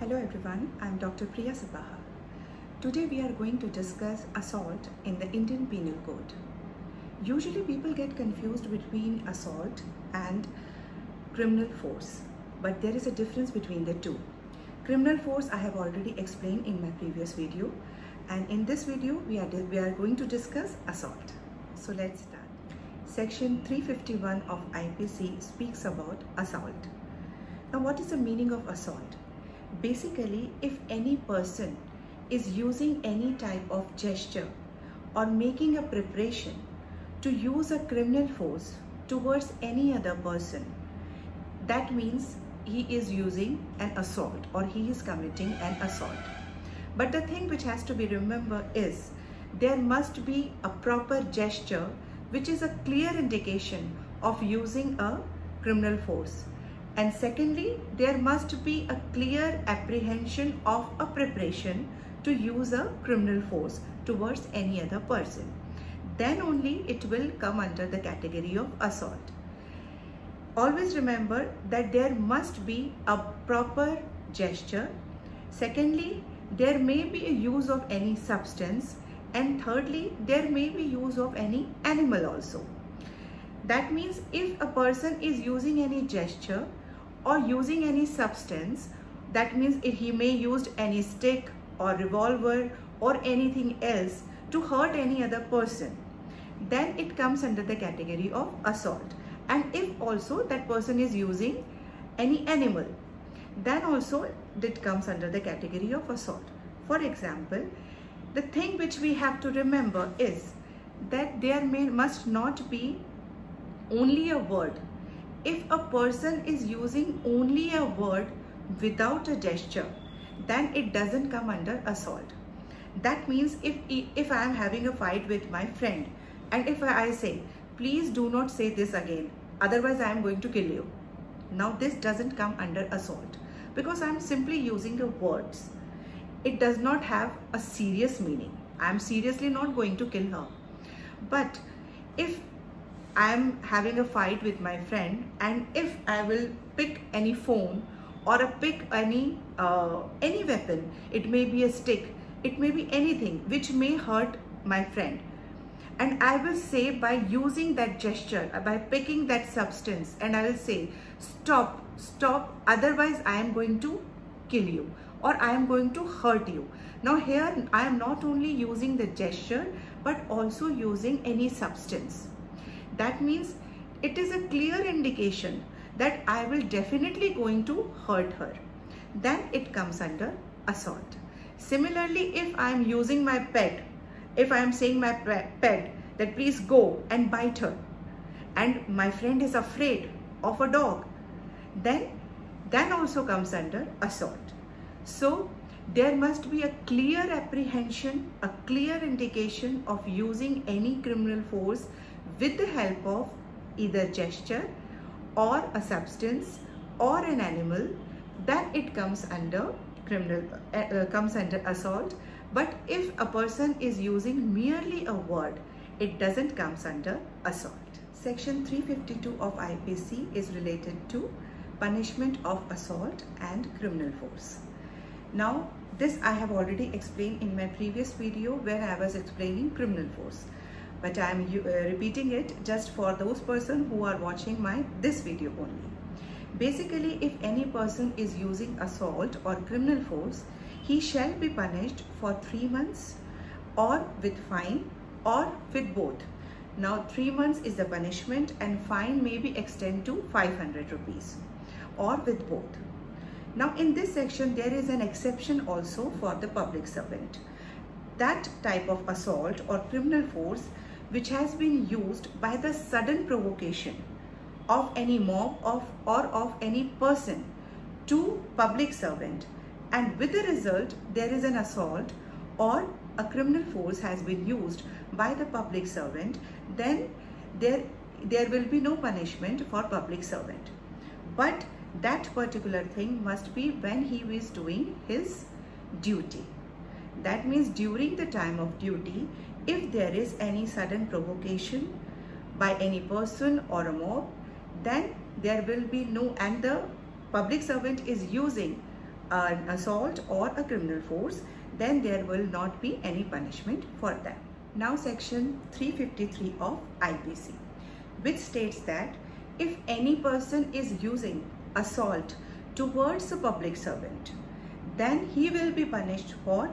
Hello everyone, I am Dr. Priya Sepaha. Today we are going to discuss assault in the Indian Penal Code. Usually people get confused between assault and criminal force, but there is a difference between the two. Criminal force I have already explained in my previous video and in this video we are, we are going to discuss assault. So let's start. Section 351 of IPC speaks about assault. Now what is the meaning of assault? Basically, if any person is using any type of gesture or making a preparation to use a criminal force towards any other person, that means he is using an assault or he is committing an assault. But the thing which has to be remembered is there must be a proper gesture which is a clear indication of using a criminal force. And secondly, there must be a clear apprehension of a preparation to use a criminal force towards any other person. Then only it will come under the category of assault. Always remember that there must be a proper gesture. Secondly, there may be a use of any substance. And thirdly, there may be use of any animal also. That means if a person is using any gesture or using any substance that means he may use any stick or revolver or anything else to hurt any other person then it comes under the category of assault. And if also that person is using any animal then also it comes under the category of assault. For example the thing which we have to remember is that there may must not be only a word if a person is using only a word without a gesture, then it doesn't come under assault. That means if, if I am having a fight with my friend and if I say, please do not say this again, otherwise I am going to kill you. Now this doesn't come under assault because I am simply using the words. It does not have a serious meaning. I am seriously not going to kill her. But if I'm having a fight with my friend and if I will pick any phone or a pick any uh, any weapon, it may be a stick, it may be anything which may hurt my friend. And I will say by using that gesture, by picking that substance and I will say, stop, stop, otherwise I am going to kill you or I am going to hurt you. Now here I am not only using the gesture but also using any substance that means it is a clear indication that I will definitely going to hurt her. Then it comes under assault. Similarly, if I am using my pet, if I am saying my pet that please go and bite her and my friend is afraid of a dog, then then also comes under assault. So there must be a clear apprehension, a clear indication of using any criminal force with the help of either gesture or a substance or an animal then it comes under criminal uh, uh, comes under assault. But if a person is using merely a word it doesn't comes under assault. Section 352 of IPC is related to punishment of assault and criminal force. Now this I have already explained in my previous video where I was explaining criminal force but I am uh, repeating it just for those person who are watching my this video only. Basically, if any person is using assault or criminal force, he shall be punished for three months or with fine or with both. Now, three months is the punishment and fine may be extended to 500 rupees or with both. Now, in this section, there is an exception also for the public servant. That type of assault or criminal force which has been used by the sudden provocation of any mob of or of any person to public servant and with the result there is an assault or a criminal force has been used by the public servant then there there will be no punishment for public servant. But that particular thing must be when he is doing his duty. That means during the time of duty if there is any sudden provocation by any person or a mob, then there will be no, and the public servant is using an assault or a criminal force, then there will not be any punishment for them. Now section 353 of IPC, which states that if any person is using assault towards a public servant, then he will be punished for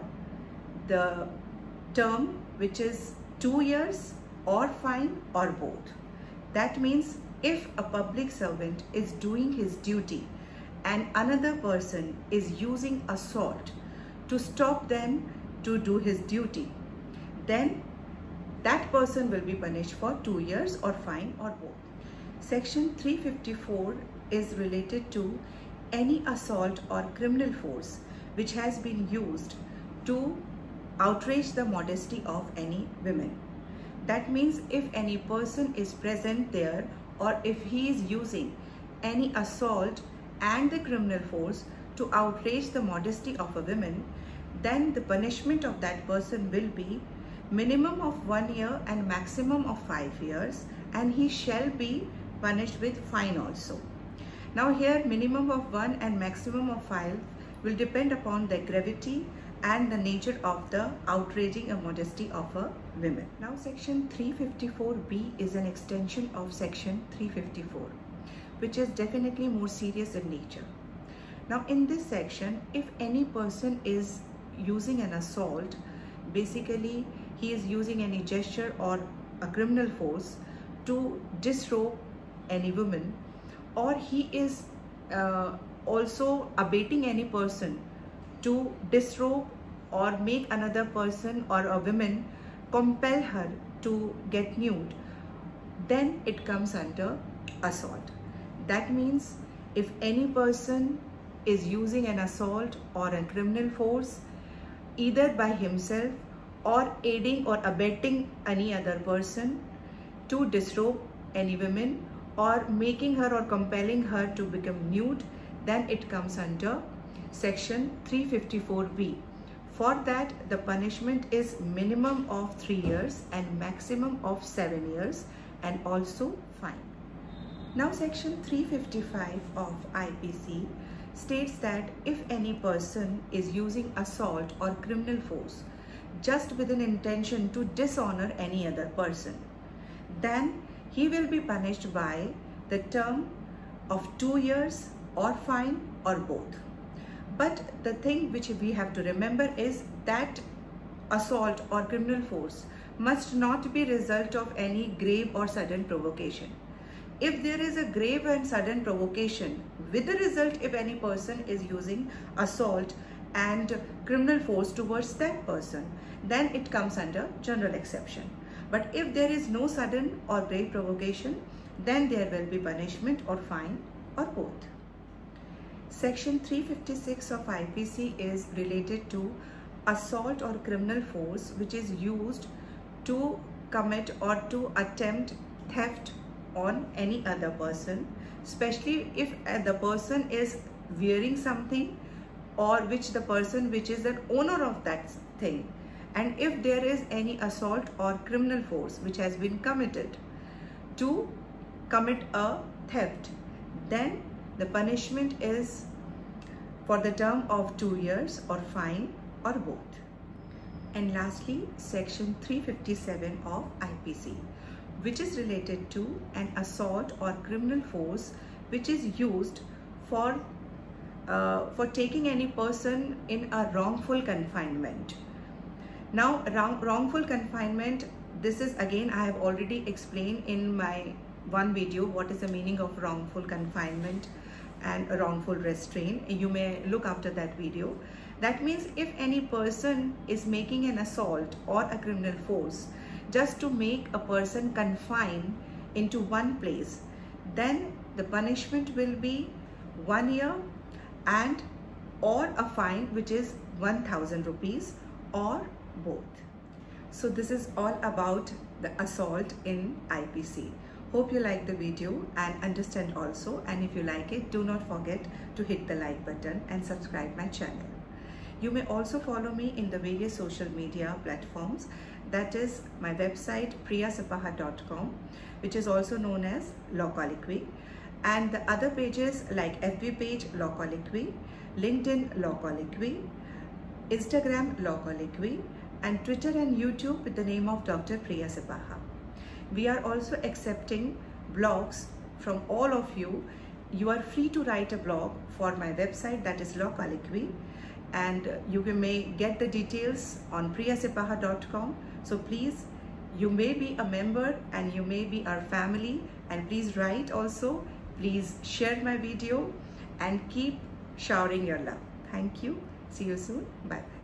the term which is two years or fine or both. That means if a public servant is doing his duty and another person is using assault to stop them to do his duty, then that person will be punished for two years or fine or both. Section 354 is related to any assault or criminal force which has been used to outrage the modesty of any women. That means if any person is present there or if he is using any assault and the criminal force to outrage the modesty of a woman, then the punishment of that person will be minimum of one year and maximum of five years and he shall be punished with fine also. Now here minimum of one and maximum of five will depend upon the gravity and the nature of the outraging a modesty of a woman. Now section 354b is an extension of section 354 which is definitely more serious in nature. Now in this section if any person is using an assault basically he is using any gesture or a criminal force to disrobe any woman or he is uh, also abetting any person to disrobe or make another person or a woman compel her to get nude, then it comes under assault. That means if any person is using an assault or a criminal force, either by himself or aiding or abetting any other person to disrobe any woman or making her or compelling her to become nude, then it comes under section 354b. For that, the punishment is minimum of 3 years and maximum of 7 years and also fine. Now section 355 of IPC states that if any person is using assault or criminal force just with an intention to dishonor any other person, then he will be punished by the term of 2 years or fine or both. But the thing which we have to remember is that assault or criminal force must not be result of any grave or sudden provocation. If there is a grave and sudden provocation with the result if any person is using assault and criminal force towards that person, then it comes under general exception. But if there is no sudden or grave provocation, then there will be punishment or fine or both. Section 356 of IPC is related to assault or criminal force which is used to commit or to attempt theft on any other person especially if uh, the person is wearing something or which the person which is an owner of that thing. And if there is any assault or criminal force which has been committed to commit a theft then the punishment is for the term of two years or fine or both. And lastly, section 357 of IPC, which is related to an assault or criminal force which is used for uh, for taking any person in a wrongful confinement. Now, wrong, wrongful confinement, this is again, I have already explained in my one video what is the meaning of wrongful confinement and a wrongful restraint. You may look after that video. That means if any person is making an assault or a criminal force just to make a person confined into one place, then the punishment will be one year and or a fine which is 1000 rupees or both. So this is all about the assault in IPC. Hope you like the video and understand also and if you like it do not forget to hit the like button and subscribe my channel. You may also follow me in the various social media platforms that is my website priyasepaha.com which is also known as Law Colloquy and the other pages like FB page Law Colloquy, LinkedIn Law Colloquy, Instagram Law Colloquy, and Twitter and YouTube with the name of Dr. Priya Sepaha. We are also accepting blogs from all of you. You are free to write a blog for my website that is Law Colloquy and you may get the details on priyasepaha.com. So please, you may be a member and you may be our family and please write also. Please share my video and keep showering your love. Thank you. See you soon. Bye.